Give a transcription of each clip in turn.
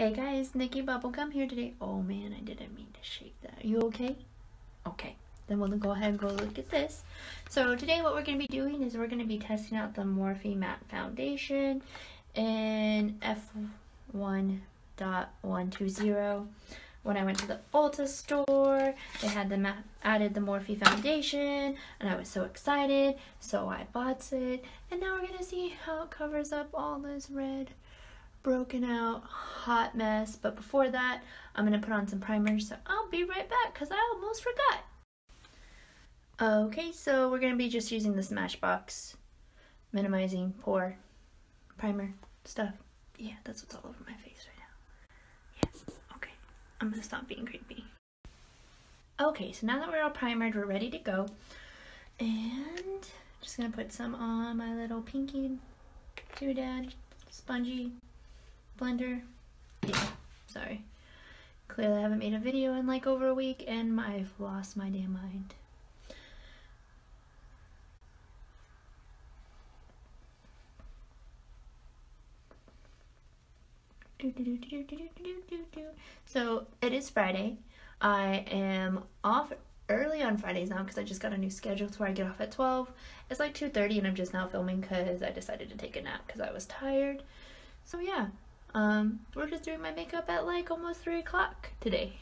Hey guys, Nicky Bubblegum here today. Oh man, I didn't mean to shake that. Are you okay? Okay, then we'll go ahead and go look at this. So today what we're going to be doing is we're going to be testing out the Morphe Matte Foundation in F1.120. When I went to the Ulta store, they had the added the Morphe foundation, and I was so excited, so I bought it. And now we're going to see how it covers up all this red broken out hot mess. But before that, I'm going to put on some primers. So I'll be right back because I almost forgot. Okay, so we're going to be just using the Smashbox minimizing pore primer stuff. Yeah, that's what's all over my face right now. Yes, okay. I'm going to stop being creepy. Okay, so now that we're all primered, we're ready to go. And just going to put some on my little pinky doodad spongy blender. Yeah, sorry. Clearly I haven't made a video in like over a week and I've lost my damn mind. So it is Friday. I am off early on Fridays now because I just got a new schedule to where I get off at 12. It's like 2.30 and I'm just now filming because I decided to take a nap because I was tired. So yeah, um, we're just doing my makeup at like almost 3 o'clock today.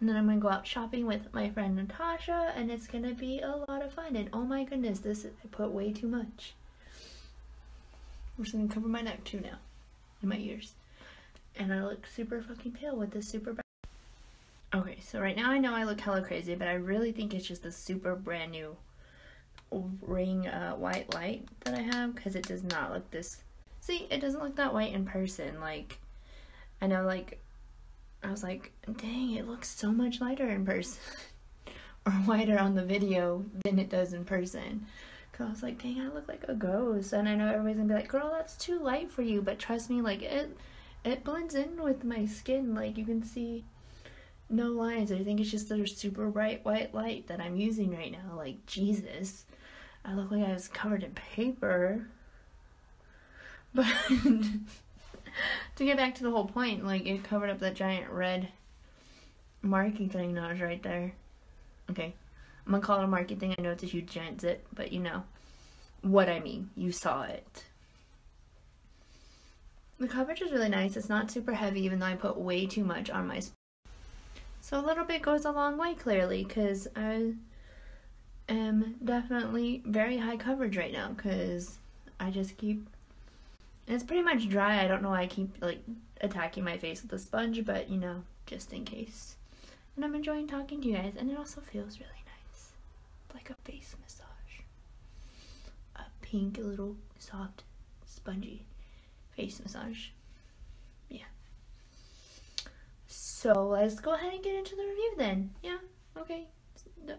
And then I'm going to go out shopping with my friend Natasha and it's going to be a lot of fun. And oh my goodness, this I put way too much. I'm just going to cover my neck too now. And my ears. And I look super fucking pale with this super Okay, so right now I know I look hella crazy, but I really think it's just the super brand new ring uh, white light that I have because it does not look this See, it doesn't look that white in person. Like, I know, like, I was like, dang, it looks so much lighter in person. or whiter on the video than it does in person. Cause I was like, dang, I look like a ghost. And I know everybody's gonna be like, girl, that's too light for you. But trust me, like, it, it blends in with my skin. Like, you can see no lines. I think it's just the super bright white light that I'm using right now. Like, Jesus. I look like I was covered in paper. But to get back to the whole point, like it covered up that giant red marking thing that was right there. Okay. I'm gonna call it a marking thing. I know it's a huge giant zit, but you know what I mean. You saw it. The coverage is really nice. It's not super heavy, even though I put way too much on my. So a little bit goes a long way, clearly, because I am definitely very high coverage right now, because I just keep it's pretty much dry. I don't know why I keep like attacking my face with a sponge, but you know, just in case. And I'm enjoying talking to you guys, and it also feels really nice. Like a face massage. A pink, little, soft, spongy face massage. Yeah. So let's go ahead and get into the review then. Yeah, okay.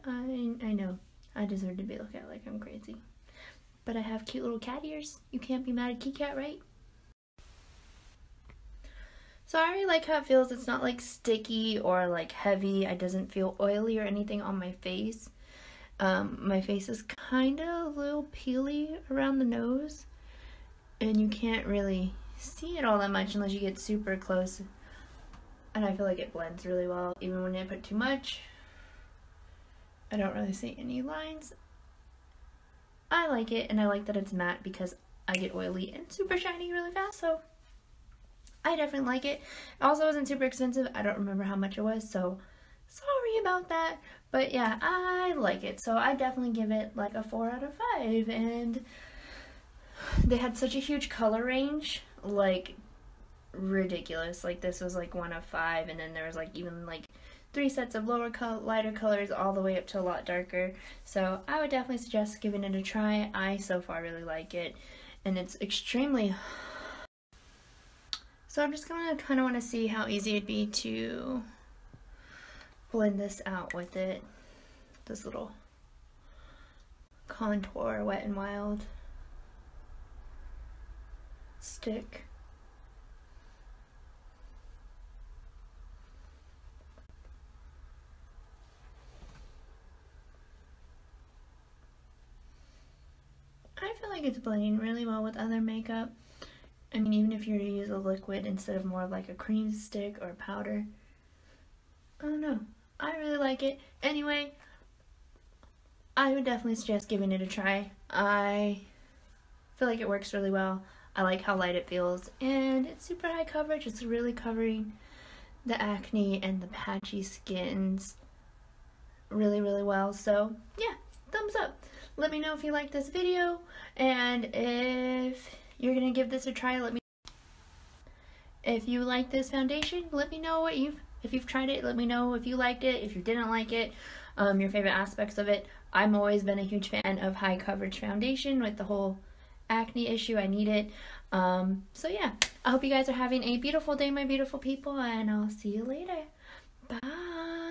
I, I know. I deserve to be looked at like I'm crazy. But I have cute little cat ears. You can't be mad at Kit Kat, right? So I really like how it feels. It's not like sticky or like heavy. It doesn't feel oily or anything on my face. Um, my face is kind of a little peely around the nose. And you can't really see it all that much unless you get super close. And I feel like it blends really well. Even when I put too much, I don't really see any lines. I like it, and I like that it's matte because I get oily and super shiny really fast, so I definitely like it. It also wasn't super expensive. I don't remember how much it was, so sorry about that. But yeah, I like it. So I definitely give it like a 4 out of 5. And they had such a huge color range, like ridiculous. Like this was like 1 of 5 and then there was like even like three sets of lower lighter colors all the way up to a lot darker. So I would definitely suggest giving it a try. I so far really like it and it's extremely so I'm just gonna kind of want to see how easy it'd be to blend this out with it. This little contour wet and wild stick. I feel like it's blending really well with other makeup I mean, even if you use a liquid instead of more of like a cream stick or powder. I don't know. I really like it. Anyway, I would definitely suggest giving it a try. I feel like it works really well. I like how light it feels, and it's super high coverage. It's really covering the acne and the patchy skins really, really well. So, yeah, thumbs up. Let me know if you like this video, and if you're gonna give this a try, let me if you like this foundation, let me know what you've if you've tried it. Let me know if you liked it, if you didn't like it, um, your favorite aspects of it. I'm always been a huge fan of high coverage foundation with the whole acne issue. I need it. Um, so yeah, I hope you guys are having a beautiful day, my beautiful people, and I'll see you later. Bye.